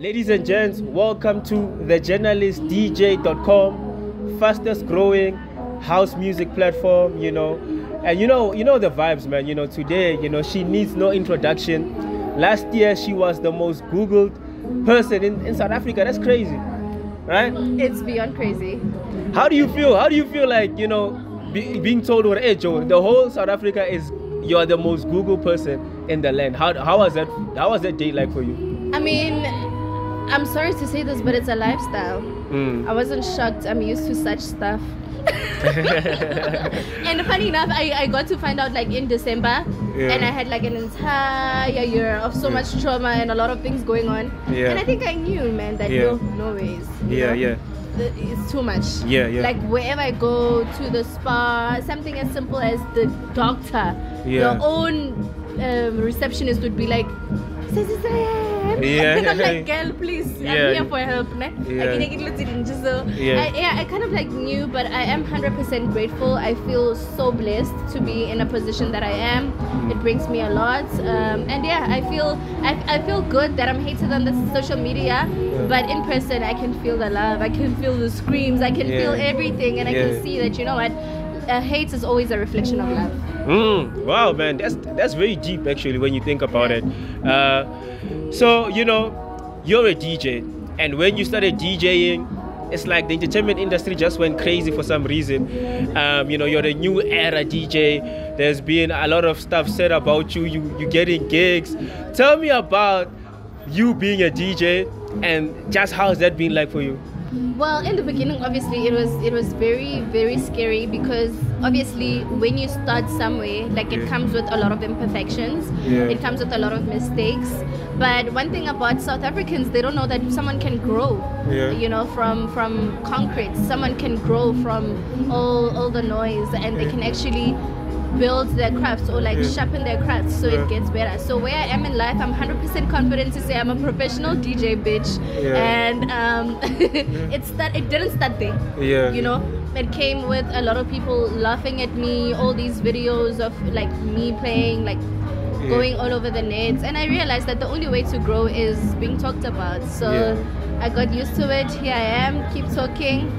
Ladies and gents, welcome to thejournalistdj.com, fastest growing house music platform, you know. And you know, you know the vibes, man. You know, today, you know, she needs no introduction. Last year she was the most googled person in, in South Africa. That's crazy. Right? It's beyond crazy. How do you feel? How do you feel like, you know, be, being told what hey Joe, the whole South Africa is you're the most Google person in the land. How how was that how was that date like for you? I mean, I'm sorry to say this, but it's a lifestyle. Mm. I wasn't shocked. I'm used to such stuff. and funny enough, I, I got to find out like in December, Yeah. and I had like an entire year of so Yeah. much trauma and a lot of things going on. Yeah. And I think I knew, man, that Yeah. no, no ways. Yeah, know? yeah. The- It's too much. Yeah, yeah. Like wherever I go to the spa, something as simple as the doctor, Yeah. your own um, receptionist would be like, "Sis, sis, Sam." Yeah. and I'm like, girl, please, Yeah. I'm here for help. Yeah. I can get it just so Yeah. I, yeah, I kind of like knew, but I am 100% grateful. I feel so blessed to be in a position that I am. Mm. It brings me a lot, um, and yeah, I feel I, I feel good that I'm hated on the social media, but in person I can feel the love. I can feel the screams. I can Yeah. feel everything, and I can see that you know what. Uh, hate is always a reflection of love. Mm, wow, man, that's that's very deep actually when you think about it. Uh, so you know, you're a DJ, and when you started DJing, it's like the entertainment industry just went crazy for some reason. Um, you know, you're a new era DJ. There's been a lot of stuff said about you. You you getting gigs. Tell me about you being a DJ and just how's that been like for you? Well, in the beginning, obviously, it was it was very very scary because obviously when you start somewhere, like it Yeah. comes with a lot of imperfections. Yeah. It comes with a lot of mistakes. But one thing about South Africans, they don't know that someone can grow. Yeah. You know, from from concrete, someone can grow from all all the noise, and they can actually build their crafts or like Yeah. sharpen their crafts so Yeah. it gets better. So where I am in life, I'm 100% confident to say I'm a professional DJ bitch, Yeah. and um, it start it didn't start there. Yeah. You know, it came with a lot of people laughing at me. All these videos of like me playing like. Going all over the net, and I realized that the only way to grow is being talked about. So. I got used to it. Here I am. Keep talking.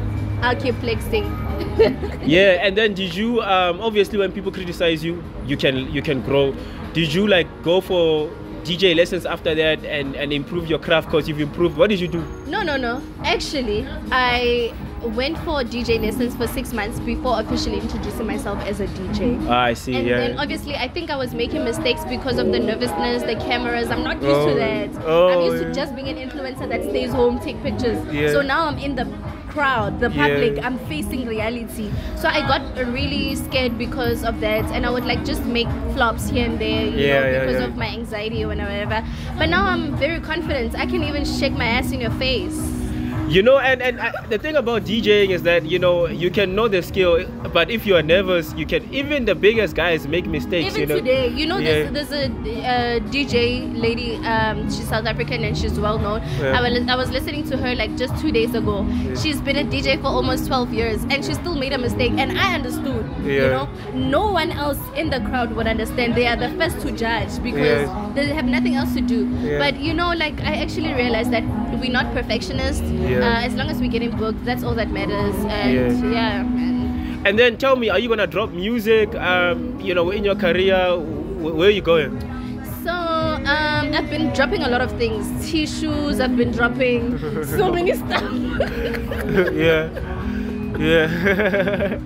I'll keep flexing. yeah and then did you um obviously when people criticize you you can you can grow did you like go for dj lessons after that and and improve your craft because you've improved what did you do No, no, no. Actually, I went for DJ lessons for six months before officially introducing myself as a DJ. ah, i see And yeah then obviously I think I was making mistakes because of the nervousness, the cameras. I'm not used Oh. to that. Oh, I'm used yeah. to just being an influencer that stays home, take pictures. Yeah. So now I'm in the crowd, the Yeah. public, I'm facing reality. So I got really scared because of that and I would like just make flops here and there, you Yeah, know, yeah, because yeah. of my anxiety or whatever. But now I'm very confident. I can even shake my ass in your face. You know and and I, the thing about djing is that you know you can know the skill but if you are nervous you can even the biggest guys make mistakes Even you know today, you know, Yeah. there's, there's a uh, DJ lady. Um, she's South African and she's well known. Yeah. I, was, I was listening to her like just two days ago. Yeah. She's been a DJ for almost 12 years and she still made a mistake. And I understood. You know, no one else in the crowd would understand. They are the first to judge because they have nothing else to do. But you know, like I actually realized that we're not perfectionists. Yeah. Uh, as long as we're getting booked, that's all that matters. And Yeah. yeah, man. and then tell me are you gonna drop music um you know in your career where are you going So um, I've been dropping a lot of things. Tissues. I've been dropping so many stuff. yeah yeah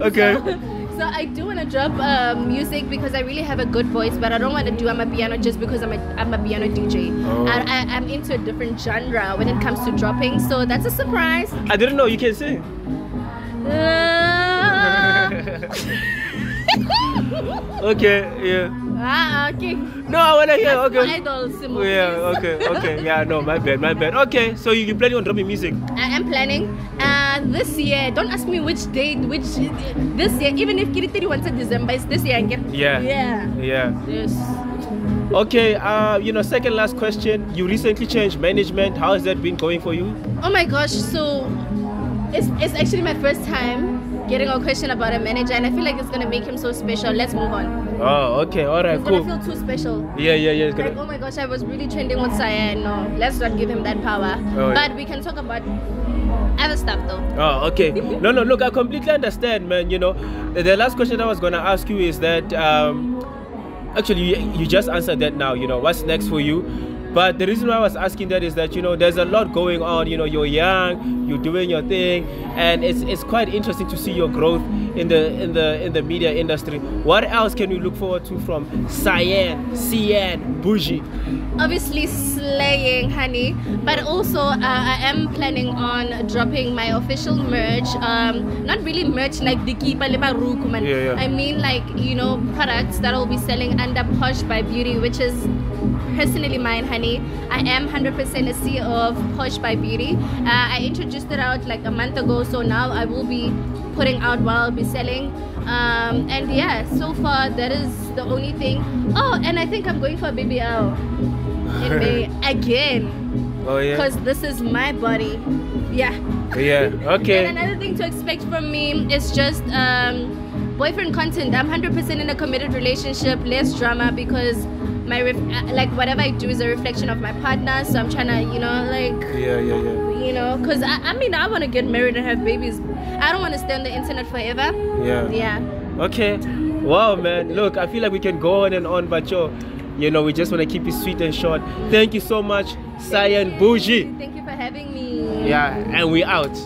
okay So I do want to drop um, music because I really have a good voice, but I don't want to do amapiano just because I'm a amapiano DJ. Oh. I, I, I'm into a different genre when it comes to dropping, so that's a surprise. i didn't know you can sing Uh, okay yeah ah, okay. no i want to hear That's my okay idol, yeah okay okay yeah no my bad my bad okay so you, you planning on dropping music I am planning uh, this year. Don't ask me which date, which this year. Even if Kiri 31 December, it's this year. again. Yeah. Yeah. yeah Yes. okay uh you know second last question you recently changed management how has that been going for you Oh my gosh, so it's, it's actually my first time getting a question about a manager, and I feel like it's gonna make him so special. Let's move on. Oh, okay, all right, He's cool. gonna feel too special. Yeah, yeah, yeah. it's Like, gonna- oh my gosh, I was really trending with Cyan. No, let's not give him that power. Oh, yeah. but we can talk about other stuff though. Oh, okay. No, no, look, I completely understand, man. You know, the, the last question I was gonna ask you is that um, actually you, you just answered that now. You know, what's next for you? But the reason why I was asking that is that you know there's a lot going on. You know, you're young, you're doing your thing, and it's it's quite interesting to see your growth in the in the in the media industry. What else can we look forward to from Cyan, Cyan, Boujee? Obviously slaying, honey. But also, uh, I am planning on dropping my official merch. Um, not really merch like the Kipa Ruku, man. Yeah, yeah. I mean like you know products that I'll be selling under Posh by Beauty, which is personally mine, honey. I am 100% a CEO of Posh by Beauty. Uh, I introduced it out like a month ago, so now I will be putting out what I'll be selling. Um, and yeah, so far that is the only thing. Oh, and I think I'm going for a BBL in May again Oh yeah. because this is my body. Yeah. Yeah. Okay. And another thing to expect from me is just um, boyfriend content. I'm 100% in a committed relationship, less drama because my ref- uh, like whatever I do is a reflection of my partner. So I'm trying to, you know, like Yeah, yeah, yeah. you know, because I, I mean I want to get married and have babies. I don't want to stay on the internet forever. Yeah. Yeah. Okay. Wow, man. Look, I feel like we can go on and on, but yo, you know, we just want to keep it sweet and short. Thank you so much, Cyan Boujee. Thank you for having me. Yeah, and we out.